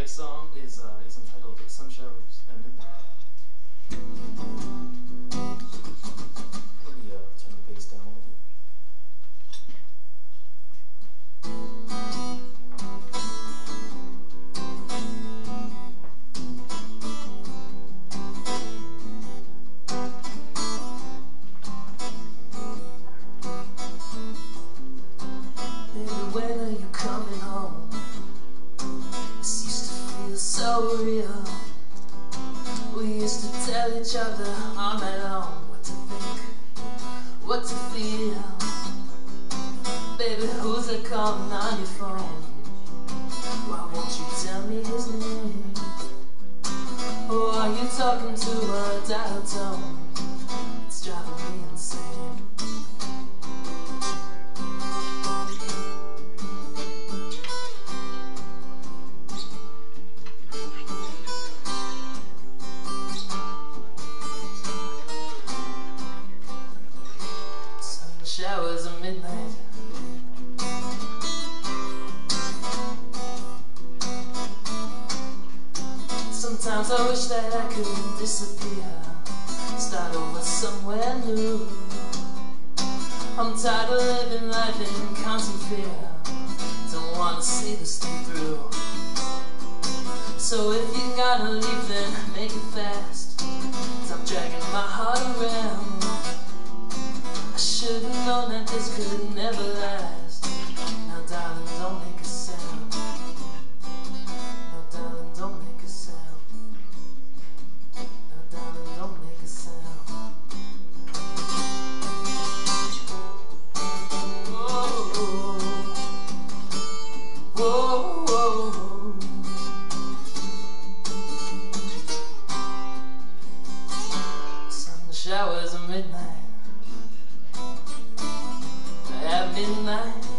next song is uh, is entitled "Sun Showers and Midnight." So real. We used to tell each other all night long what to think, what to feel. Baby, who's that calling on your phone? Why won't you tell me his name? Or are you talking to a dial tone? Sometimes I wish that I could disappear, start over somewhere new. I'm tired of living life in constant fear. Don't wanna see this thing through. So if you gotta leave, then make it fast. Stop dragging my heart around. Midnight.